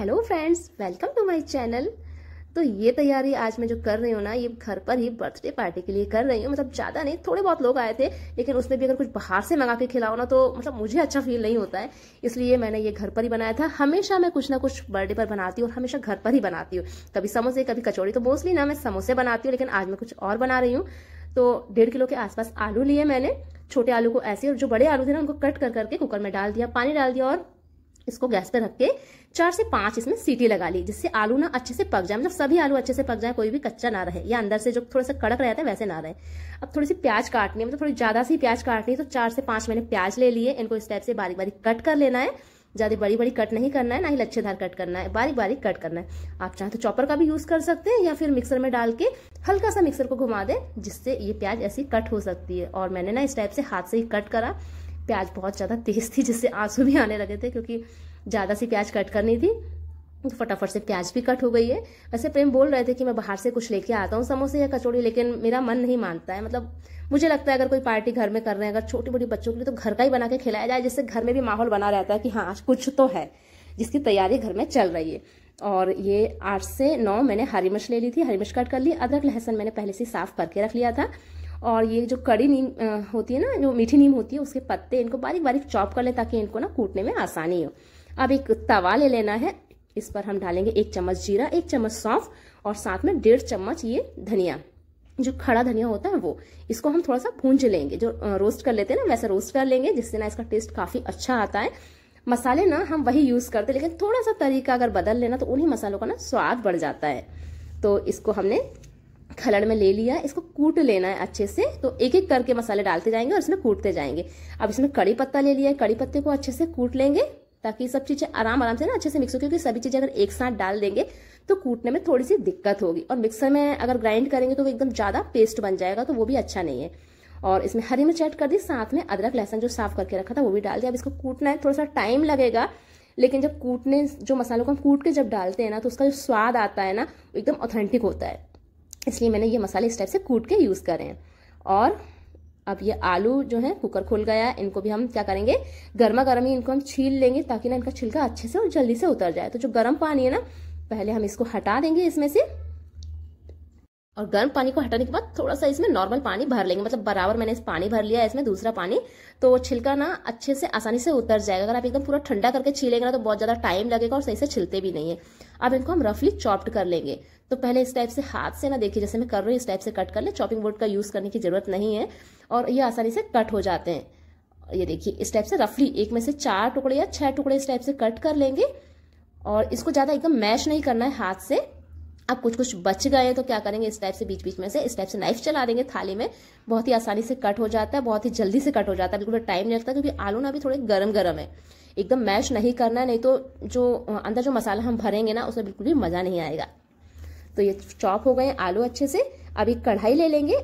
Hello friends welcome to my channel तो ये तैयारी आज मैं जो कर रही हूँ ना, ये घर पर ही बर्थडे पार्टी के लिए कर रही हूँ। मतलब ज़्यादा नहीं, थोड़े बहुत लोग आए थे, लेकिन उसमें भी अगर कुछ बाहर से मंगा के खिलाओ ना तो मतलब मुझे अच्छा फील नहीं होता है। इसलिए मैंने ये घर पर ही बनाया था। हमेशा मैं कुछ ना कुछ बर्थडे पर बनाती हूँ और हमेशा घर पर ही बनाती हूँ। कभी समोसे, कभी कचौड़ी तो मोस्टली ना मैं समोसे बनाती हूँ, लेकिन आज मैं कुछ और बना रही हूँ। तो डेढ़ किलो के आसपास आलू लिए मैंने। छोटे आलू को ऐसे, और जो बड़े आलू थे ना, उनको कट कर करके कुकर में डाल दिया, पानी डाल दिया, और इसको गैस पर रख के चार से पाँच इसमें सीटी लगा ली, जिससे आलू ना अच्छे से पक जाए। मतलब सभी आलू अच्छे से पक जाए, कोई भी कच्चा ना रहे। या अंदर से जो थोड़ा सा कड़क रहता है, वैसे ना रहे। अब थोड़ी सी प्याज काटनी है मतलब थोड़ी ज़्यादा सी प्याज काटनी है तो चार से पाँच मैंने प्याज ले लिए। इनको इस टाइप से बारीक बारीक कट कर लेना है। ज़्यादा बड़ी बड़ी कट नहीं करना है, ना ही लच्छेदार कट करना है। बारीक बारीक कट करना है। आप चाहे तो चॉपर का भी यूज़ कर सकते हैं, या फिर मिक्सर में डाल के हल्का सा मिक्सर को घुमा दे, जिससे ये प्याज ऐसी कट हो सकती है। और मैंने ना इस टाइप से हाथ से ही कट करा। प्याज बहुत ज़्यादा तेज थी, जिससे आँसू भी आने लगे थे, क्योंकि ज़्यादा सी प्याज कट करनी थी तो फटाफट से प्याज भी कट हो गई है। वैसे प्रेम बोल रहे थे कि मैं बाहर से कुछ लेके आता हूँ समोसे या कचौड़ी, लेकिन मेरा मन नहीं मानता है। मतलब मुझे लगता है अगर कोई पार्टी घर में कर रहे हैं, अगर छोटी मोटी बच्चों के लिए तो घर का ही बना के खिलाया जाए, जिससे घर में भी माहौल बना रहता है कि हाँ आज कुछ तो है, जिसकी तैयारी घर में चल रही है। और ये आठ से नौ मैंने हरी मिर्च ले ली थी, हरी मिर्च कट कर ली, अदरक लहसुन मैंने पहले से साफ़ करके रख लिया था। और ये जो कड़ी नीम होती है ना, जो मीठी नीम होती है, उसके पत्ते इनको बारीक बारीक चॉप कर ले ताकि इनको ना कूटने में आसानी हो। अब एक तवा ले लेना है। इस पर हम डालेंगे एक चम्मच जीरा, एक चम्मच सौंफ और साथ में डेढ़ चम्मच ये धनिया। जो खड़ा धनिया होता है वो, इसको हम थोड़ा सा भूंज लेंगे। जो रोस्ट कर लेते हैं ना, वैसे रोस्ट कर लेंगे, जिससे ना इसका टेस्ट काफ़ी अच्छा आता है। मसाले ना हम वही यूज़ करते लेकिन थोड़ा सा तरीका अगर बदल लेना तो उन्हीं मसालों का ना स्वाद बढ़ जाता है। तो इसको हमने खलड़ में ले लिया, इसको कूट लेना है अच्छे से तो एक एक करके मसाले डालते जाएँगे और इसमें कूटते जाएँगे। अब इसमें कड़ी पत्ता ले लिया है, कड़ी पत्ते को अच्छे से कूट लेंगे, ताकि सब चीज़ें आराम आराम से ना अच्छे से मिक्स हो, क्योंकि सभी चीज़ें अगर एक साथ डाल देंगे तो कूटने में थोड़ी सी दिक्कत होगी। और मिक्सर में अगर ग्राइंड करेंगे तो वो एकदम ज़्यादा पेस्ट बन जाएगा तो वो भी अच्छा नहीं है। और इसमें हरी मिर्च ऐड कर दी, साथ में अदरक लहसन जो साफ़ करके रखा था, वो भी डाल दिया। अब इसको कूटना है, थोड़ा सा टाइम लगेगा, लेकिन जब कूटने, जो मसालों को हम कूट के जब डालते हैं ना तो उसका जो स्वाद आता है ना एकदम ऑथेंटिक होता है। इसलिए मैंने ये मसाले इस टाइप से कूट के यूज़ करे हैं। और अब ये आलू जो है कुकर खुल गया है। इनको भी हम क्या करेंगे गर्मा गर्म ही इनको हम छील लेंगे ताकि ना इनका छिलका अच्छे से और जल्दी से उतर जाए। तो जो गर्म पानी है ना, पहले हम इसको हटा देंगे इसमें से। और गर्म पानी को हटाने के बाद थोड़ा सा इसमें नॉर्मल पानी भर लेंगे। मतलब बराबर मैंने इस पानी भर लिया है इसमें दूसरा पानी। तो छिलका ना अच्छे से आसानी से उतर जाएगा। अगर आप एकदम पूरा ठंडा करके छीलेंगे ना तो बहुत ज़्यादा टाइम लगेगा और सही से छिलते भी नहीं है। अब इनको हम रफली चॉप्ड कर लेंगे। तो पहले इस टाइप से हाथ से ना देखिए, जैसे मैं कर रही हूँ, इस टाइप से कट कर ले। चॉपिंग बोर्ड का यूज़ करने की ज़रूरत नहीं है और ये आसानी से कट हो जाते हैं। ये देखिए, इस टाइप से रफली एक में से चार टुकड़े या छह टुकड़े इस टाइप से कट कर लेंगे और इसको ज़्यादा एकदम मैश नहीं करना है हाथ से। अब कुछ कुछ बच गए तो क्या करेंगे? इस टाइप से, बीच बीच में से, इस टाइप से नाइफ चला देंगे थाली में। बहुत ही आसानी से कट हो जाता है, बहुत ही जल्दी से कट हो जाता है। बिल्कुल टाइम नहीं लगता, क्योंकि आलू ना अभी थोड़े गर्म गर्म है। एकदम मैश नहीं करना है नहीं तो जो अंदर जो मसाला हम भरेंगे ना, उसमें बिल्कुल भी मज़ा नहीं आएगा। तो ये चॉप हो गए आलू अच्छे से। अब एक कढ़ाई ले लेंगे।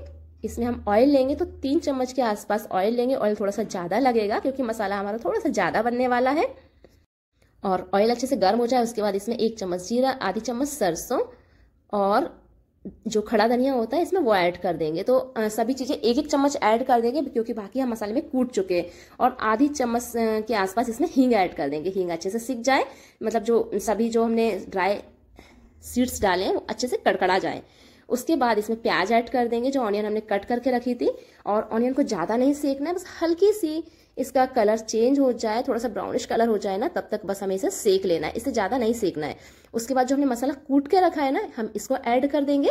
इसमें हम ऑयल लेंगे तो तीन चम्मच के आसपास ऑयल लेंगे। ऑयल थोड़ा सा ज़्यादा लगेगा, क्योंकि मसाला हमारा थोड़ा सा ज़्यादा बनने वाला है। और ऑयल अच्छे से गर्म हो जाए, उसके बाद इसमें एक चम्मच जीरा, आधी चम्मच सरसों और जो खड़ा धनिया होता है, इसमें वो ऐड कर देंगे। तो सभी चीज़ें एक एक चम्मच ऐड कर देंगे, क्योंकि बाकी हम मसाले में कूट चुके हैं। और आधी चम्मच के आसपास इसमें हींग ऐड कर देंगे। हींग अच्छे से सीख जाए मतलब जो सभी जो हमने ड्राई सीड्स डाले हैं, वो अच्छे से कड़कड़ा जाए। उसके बाद इसमें प्याज ऐड कर देंगे, जो ऑनियन हमने कट करके रखी थी। और ऑनियन को ज़्यादा नहीं सेकना है, बस हल्की सी इसका कलर चेंज हो जाए थोड़ा सा ब्राउनिश कलर हो जाए ना, तब तक बस हमें इसे सेक लेना है। इससे ज़्यादा नहीं सेकना है। उसके बाद जो हमने मसाला कूट के रखा है ना, हम इसको ऐड कर देंगे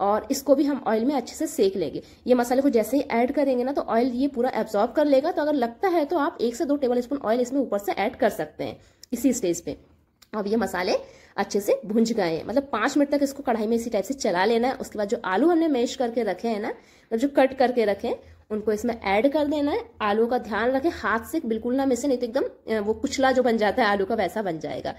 और इसको भी हम ऑयल में अच्छे से सेक लेंगे। ये मसाले को जैसे ही ऐड करेंगे ना तो ऑयल ये पूरा एब्जॉर्ब कर लेगा। तो अगर लगता है तो आप एक से दो टेबल स्पून ऑयल इसमें ऊपर से ऐड कर सकते हैं, इसी स्टेज पे। अब ये मसाले अच्छे से भूंज गए हैं। मतलब पाँच मिनट तक इसको कढ़ाई में इसी टाइप से चला लेना है। उसके बाद जो आलू हमने मैश करके रखे हैं ना मतलब जो कट करके रखे हैं, उनको इसमें ऐड कर देना है। आलू का ध्यान रखें, हाथ से बिल्कुल ना मिसे, नहीं तो एकदम वो कुचला जो बन जाता है आलू का, वैसा बन जाएगा।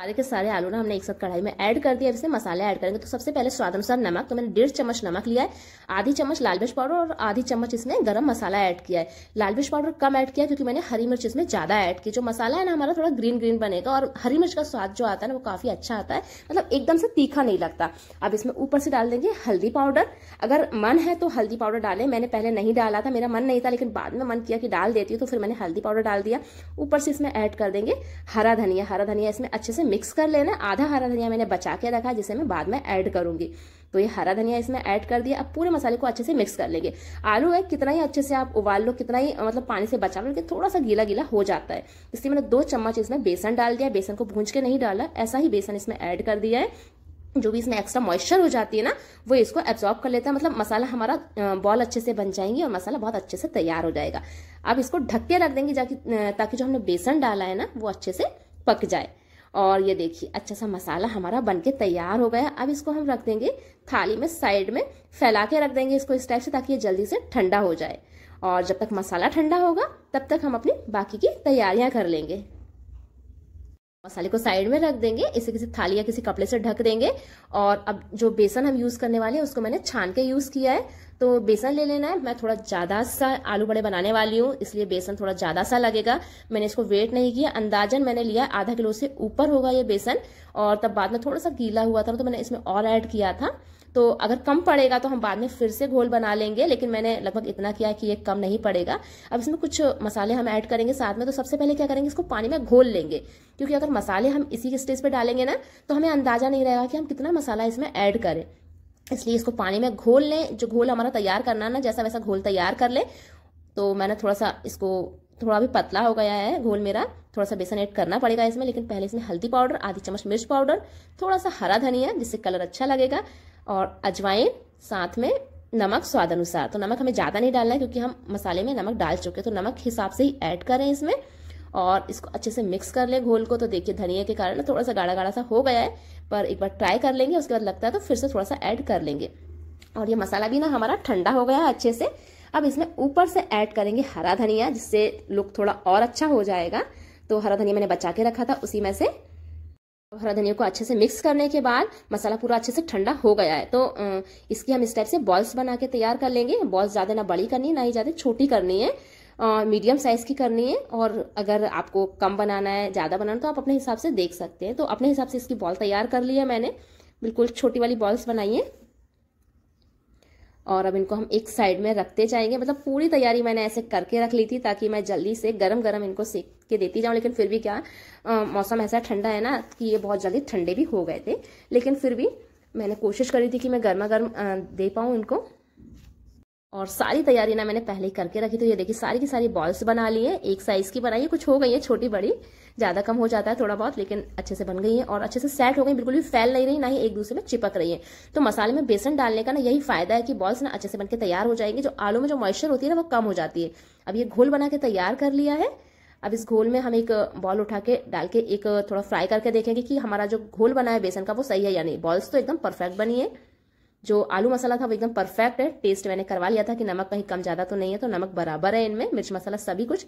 सारे के सारे आलू ना हमने एक साथ कढ़ाई में ऐड कर दिया इसमें मसाले ऐड करेंगे। तो सबसे पहले स्वाद अनुसार नमक तो मैंने डेढ़ चम्मच नमक लिया है, आधी चम्मच लाल मिर्च पाउडर और आधी चम्मच इसमें गरम मसाला ऐड किया है। लाल मिर्च पाउडर कम ऐड किया क्योंकि मैंने हरी मिर्च इसमें ज़्यादा ऐड की। जो मसाला है ना हमारा थोड़ा ग्रीन ग्रीन बनेगा और हरी मिर्च का स्वाद जो आता है ना वो काफ़ी अच्छा आता है मतलब एकदम से तीखा नहीं लगता। अब इसमें ऊपर से डाल देंगे हल्दी पाउडर। अगर मन है तो हल्दी पाउडर डालें। मैंने पहले नहीं डाला था, मेरा मन नहीं था, लेकिन बाद में मन किया कि डाल देती हूँ तो फिर मैंने हल्दी पाउडर डाल दिया। ऊपर से इसमें ऐड कर देंगे हरा धनिया। हरा धनिया इसमें अच्छे से मिक्स कर लेना, आधा हरा धनिया मैंने बचा के रखा, जिसे मैं बाद में ऐड करूँगी। तो ये हरा धनिया इसमें ऐड कर दिया। अब पूरे मसाले को अच्छे से मिक्स कर लेंगे। आलू है, कितना ही अच्छे से आप उबाल लो, कितना ही मतलब पानी से बचा लो, लेकिन थोड़ा सा गीला गीला हो जाता है। इसलिए मैंने दो चम्मच इसमें बेसन डाल दिया। बेसन को भूंज के नहीं डाला, ऐसा ही बेसन इसमें ऐड कर दिया है। जो भी इसमें एक्स्ट्रा मॉइस्चर हो जाती है ना, वो इसको एब्जॉर्ब कर लेता है। मतलब मसाला हमारा बॉल अच्छे से बन जाएँगी और मसाला बहुत अच्छे से तैयार हो जाएगा। अब इसको ढक के रख देंगे ताकि जो हमने बेसन डाला है ना, वो अच्छे से पक जाए। और ये देखिए अच्छा सा मसाला हमारा बनके तैयार हो गया। अब इसको हम रख देंगे थाली में, साइड में, फैला के रख देंगे इसको इस टाइप से ताकि ये जल्दी से ठंडा हो जाए। और जब तक मसाला ठंडा होगा, तब तक हम अपनी बाकी की तैयारियाँ कर लेंगे। मसाले को साइड में रख देंगे, इसे किसी थाली या किसी कपड़े से ढक देंगे। और अब जो बेसन हम यूज़ करने वाले हैं, उसको मैंने छान के यूज़ किया है। तो बेसन ले लेना है। मैं थोड़ा ज़्यादा सा आलू बड़े बनाने वाली हूँ, इसलिए बेसन थोड़ा ज़्यादा सा लगेगा। मैंने इसको वेट नहीं किया। अंदाजन मैंने लिया, आधा किलो से ऊपर होगा ये बेसन। और तब बाद में थोड़ा सा गीला हुआ था तो मैंने इसमें और ऐड किया था। तो अगर कम पड़ेगा तो हम बाद में फिर से घोल बना लेंगे, लेकिन मैंने लगभग इतना किया कि ये कम नहीं पड़ेगा। अब इसमें कुछ मसाले हम ऐड करेंगे साथ में तो सबसे पहले क्या करेंगे, इसको पानी में घोल लेंगे। क्योंकि अगर मसाले हम इसी स्टेज पर डालेंगे ना तो हमें अंदाज़ा नहीं रहेगा कि हम कितना मसाला इसमें ऐड करें। इसलिए इसको पानी में घोल लें। जो घोल हमारा तैयार करना ना, जैसा वैसा घोल तैयार कर ले। तो मैंने थोड़ा सा इसको, थोड़ा भी पतला हो गया है घोल मेरा, थोड़ा सा बेसन ऐड करना पड़ेगा इसमें, लेकिन पहले इसमें हल्दी पाउडर, आधी चम्मच मिर्च पाउडर, थोड़ा सा हरा धनिया, जिससे कलर अच्छा लगेगा। और अजवाइन साथ में नमक स्वाद अनुसार। तो नमक हमें ज़्यादा नहीं डालना है क्योंकि हम मसाले में नमक डाल चुके हैं तो नमक हिसाब से ही ऐड करें इसमें और इसको अच्छे से मिक्स कर लें घोल को। तो देखिए धनिया के कारण थोड़ा सा गाढ़ा गाढ़ा सा हो गया है, पर एक बार ट्राई कर लेंगे, उसके बाद लगता है तो फिर से थोड़ा सा ऐड कर लेंगे। और ये मसाला भी ना हमारा ठंडा हो गया है अच्छे से। अब इसमें ऊपर से ऐड करेंगे हरा धनिया, जिससे लुक थोड़ा और अच्छा हो जाएगा। तो हरा धनिया मैंने बचा के रखा था, उसी में से हरा धनिया को अच्छे से मिक्स करने के बाद मसाला पूरा अच्छे से ठंडा हो गया है। तो इसकी हम इस टाइप से बॉल्स बना के तैयार कर लेंगे। बॉल्स ज़्यादा ना बड़ी करनी है, ना ही ज़्यादा छोटी करनी है। मीडियम साइज़ की करनी है और अगर आपको कम बनाना है, ज़्यादा बनाना तो आप अपने हिसाब से देख सकते हैं। तो अपने हिसाब से इसकी बॉल तैयार कर ली है मैंने। बिल्कुल छोटी वाली बॉल्स बनाई है। और अब इनको हम एक साइड में रखते जाएँगे। मतलब पूरी तैयारी मैंने ऐसे करके रख ली थी ताकि मैं जल्दी से गरम गरम इनको सेक के देती जाऊँ। लेकिन फिर भी क्या आ, मौसम ऐसा ठंडा है ना कि ये बहुत जल्दी ठंडे भी हो गए थे। लेकिन फिर भी मैंने कोशिश करी थी कि मैं गर्मा गर्म दे पाऊँ इनको। और सारी तैयारी ना मैंने पहले ही करके रखी तो ये देखिए सारी की सारी बॉल्स बना ली है। एक साइज़ की बनाई है, कुछ हो गई है, छोटी बड़ी। ज़्यादा कम हो जाता है थोड़ा बहुत, लेकिन अच्छे से बन गई है और अच्छे से सेट हो गई बिल्कुल भी फैल नहीं रही, ना ही एक दूसरे में चिपक रही है। तो मसाले में बेसन डालने का ना यही फ़ायदा है कि बॉल्स ना अच्छे से बनकर तैयार हो जाएँगे। जो आलू में जो मॉइस्चर होती है ना, वो कम हो जाती है। अब ये घोल बना के तैयार कर लिया है। अब इस घोल में हम एक बॉल उठा के डाल के एक थोड़ा फ्राई करके देखेंगे कि हमारा जो घोल बना है बेसन का, वो सही है या नहीं। बॉल्स तो एकदम परफेक्ट बनी है। जो आलू मसाला था वो एकदम परफेक्ट है। टेस्ट मैंने करवा लिया था कि नमक कहीं कम ज़्यादा तो नहीं है तो नमक बराबर है इनमें। मिर्च मसाला सभी कुछ।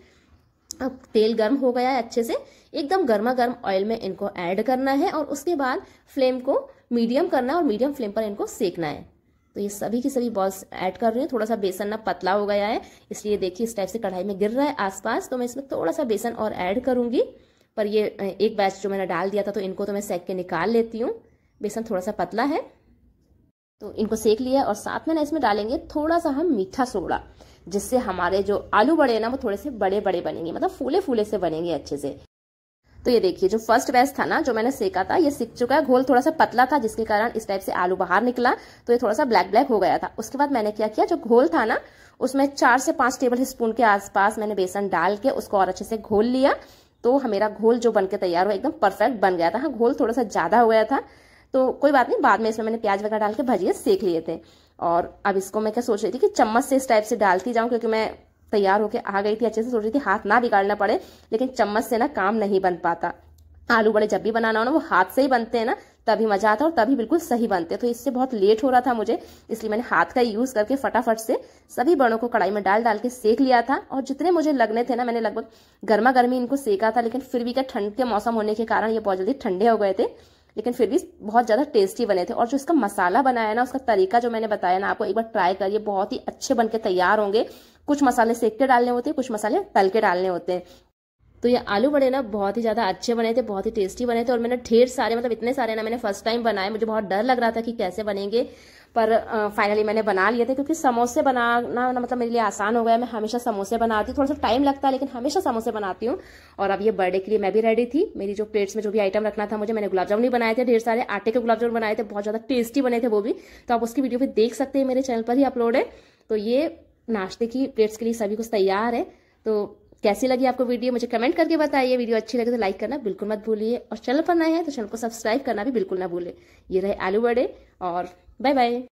अब तेल गर्म हो गया है अच्छे से। एकदम गर्मा गर्म ऑयल में इनको ऐड करना है और उसके बाद फ्लेम को मीडियम करना है और मीडियम फ्लेम पर इनको सेकना है। तो ये सभी की सभी बॉल्स ऐड कर रही हूँ। थोड़ा सा बेसन ना पतला हो गया है, इसलिए देखिए इस टाइप से कढ़ाई में गिर रहा है आसपास तो मैं इसमें थोड़ा सा बेसन और ऐड करूँगी। पर ये एक बैच जो मैंने डाल दिया था तो इनको तो मैं सेक के निकाल लेती हूँ। बेसन थोड़ा सा पतला है। तो इनको सेक लिया और साथ में ना इसमें डालेंगे थोड़ा सा हम मीठा सोडा, जिससे हमारे जो आलू बड़े ना, वो थोड़े से बड़े बड़े बनेंगे मतलब फूले फूले से बनेंगे अच्छे से। तो ये देखिए, जो फ़र्स्ट बैच था ना, जो मैंने सेका था, ये सीख चुका है, घोल थोड़ा सा पतला था, जिसके कारण इस टाइप से आलू बाहर निकला तो ये थोड़ा सा ब्लैक ब्लैक हो गया था। उसके बाद मैंने क्या किया, जो घोल था ना, उसमें चार से पाँच टेबल स्पून के आसपास मैंने बेसन डाल के उसको और अच्छे से घोल लिया तो मेरा घोल जो बनके तैयार हुआ, एकदम परफेक्ट बन गया था। हाँ घोल थोड़ा सा ज़्यादा हो गया था तो कोई बात नहीं, बाद में इसमें मैंने प्याज वगैरह डाल के भजिए सेक लिए थे। और अब इसको मैं क्या सोच रही थी कि चम्मच से इस टाइप से डालती जाऊँ, क्योंकि मैं तैयार होकर आ गई थी, अच्छे से सोच रही थी हाथ ना बिगाड़ना पड़े, लेकिन चम्मच से ना काम नहीं बन पाता। आलू बड़े जब भी बनाना हो ना, वो हाथ से ही बनते हैं ना, तभी मज़ा आता है और तभी बिल्कुल सही बनते तो इससे बहुत लेट हो रहा था मुझे, इसलिए मैंने हाथ का यूज़ करके फटाफट से सभी बड़ों को कढ़ाई में डाल डाल के सेक लिया था। और जितने मुझे लगने थे ना, मैंने लगभग गर्मा गर्मी इनको सेका था, लेकिन फिर भी क्या ठंड के मौसम होने के कारण ये बहुत जल्दी ठंडे हो गए थे। लेकिन फिर भी बहुत ज़्यादा टेस्टी बने थे और जो इसका मसाला बनाया ना, उसका तरीका जो मैंने बताया ना, आपको एक बार ट्राई करिए, बहुत ही अच्छे बन के तैयार होंगे। कुछ मसाले सेक के डालने होते हैं, कुछ मसाले तल के डालने होते हैं। तो ये आलू बड़े ना बहुत ही ज़्यादा अच्छे बने थे, बहुत ही टेस्टी बने थे और मैंने ढेर सारे मतलब इतने सारे ना मैंने फ़र्स्ट टाइम बनाए, मुझे बहुत डर लग रहा था कि कैसे बनेंगे। पर फाइनली मैंने बना लिए थे, क्योंकि समोसे बनाना, ना मतलब मेरे लिए आसान हो गया, मैं हमेशा समोसे बनाती हूँ, थोड़ा सा टाइम लगता है, लेकिन हमेशा समोसे बनाती हूँ। और अब ये बर्थडे के लिए मैं भी रेडी थी, मेरी जो प्लेट्स में जो भी आइटम रखना था मुझे, मैंने गुलाब जामुन बनाए थे, ढेर सारे आटे के गुलाब जामुन बनाए थे, बहुत ज़्यादा टेस्टी बने थे वो भी। तो आप उसकी वीडियो भी देख सकते हैं, मेरे चैनल पर ही अपलोड है। तो ये नाश्ते की प्लेट्स के लिए सभी कुछ तैयार है। तो कैसी लगी आपको वीडियो मुझे कमेंट करके बताइए। वीडियो अच्छी लगे तो लाइक करना बिल्कुल मत भूलिए। और चैनल पर नए हैं तो चैनल को सब्सक्राइब करना भी बिल्कुल ना भूले। ये रहे आलू बड़े और 拜拜。